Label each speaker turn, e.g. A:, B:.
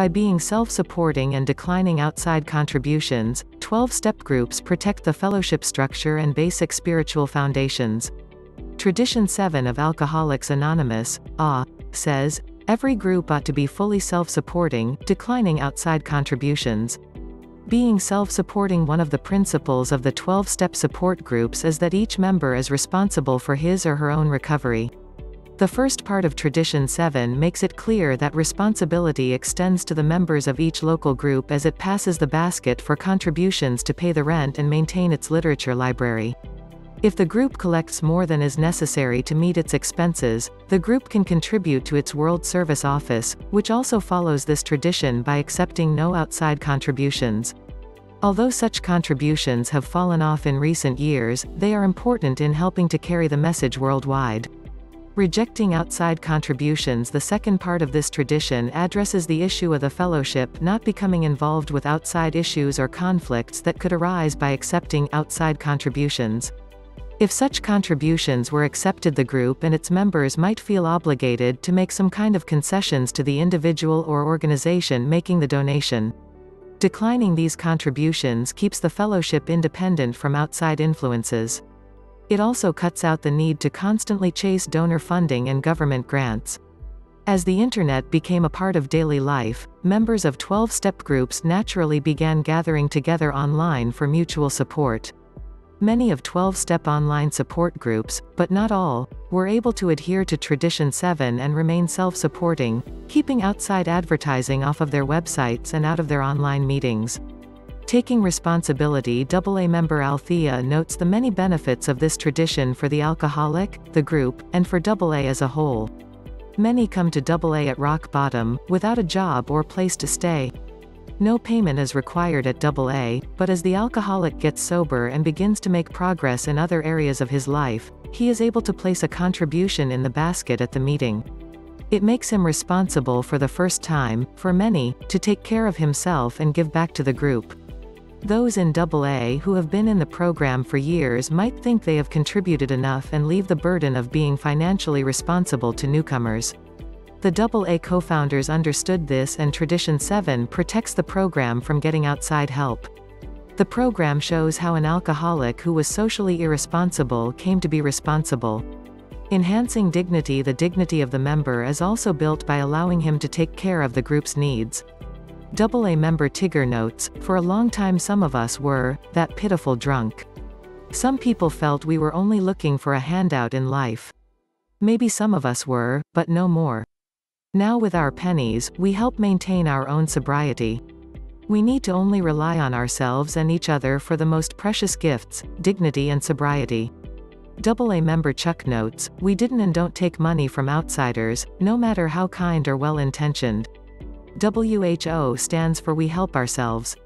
A: By being self-supporting and declining outside contributions, 12-step groups protect the fellowship structure and basic spiritual foundations. Tradition 7 of Alcoholics Anonymous, AH, says, every group ought to be fully self-supporting, declining outside contributions. Being self-supporting One of the principles of the 12-step support groups is that each member is responsible for his or her own recovery. The first part of Tradition 7 makes it clear that responsibility extends to the members of each local group as it passes the basket for contributions to pay the rent and maintain its literature library. If the group collects more than is necessary to meet its expenses, the group can contribute to its World Service Office, which also follows this tradition by accepting no outside contributions. Although such contributions have fallen off in recent years, they are important in helping to carry the message worldwide. Rejecting outside contributions The second part of this tradition addresses the issue of the fellowship not becoming involved with outside issues or conflicts that could arise by accepting outside contributions. If such contributions were accepted the group and its members might feel obligated to make some kind of concessions to the individual or organization making the donation. Declining these contributions keeps the fellowship independent from outside influences. It also cuts out the need to constantly chase donor funding and government grants. As the Internet became a part of daily life, members of 12-step groups naturally began gathering together online for mutual support. Many of 12-step online support groups, but not all, were able to adhere to Tradition 7 and remain self-supporting, keeping outside advertising off of their websites and out of their online meetings. Taking responsibility AA member Althea notes the many benefits of this tradition for the alcoholic, the group, and for AA as a whole. Many come to AA at rock bottom, without a job or place to stay. No payment is required at AA, but as the alcoholic gets sober and begins to make progress in other areas of his life, he is able to place a contribution in the basket at the meeting. It makes him responsible for the first time, for many, to take care of himself and give back to the group. Those in AA who have been in the program for years might think they have contributed enough and leave the burden of being financially responsible to newcomers. The AA co-founders understood this and Tradition 7 protects the program from getting outside help. The program shows how an alcoholic who was socially irresponsible came to be responsible. Enhancing dignity The dignity of the member is also built by allowing him to take care of the group's needs. AA member Tigger notes, for a long time some of us were, that pitiful drunk. Some people felt we were only looking for a handout in life. Maybe some of us were, but no more. Now with our pennies, we help maintain our own sobriety. We need to only rely on ourselves and each other for the most precious gifts, dignity and sobriety. AA member Chuck notes, we didn't and don't take money from outsiders, no matter how kind or well-intentioned. WHO stands for We Help Ourselves.